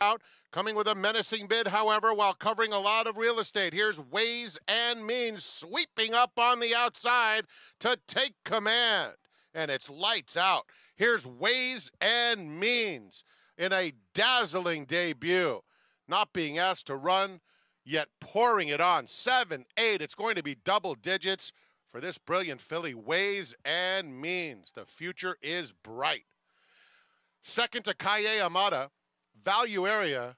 out, coming with a menacing bid, however, while covering a lot of real estate. Here's Ways and Means sweeping up on the outside to take command. And it's lights out. Here's Ways and Means in a dazzling debut, not being asked to run, yet pouring it on. Seven, eight, it's going to be double digits for this brilliant filly, Ways and Means. The future is bright. Second to Kaye Amada, value area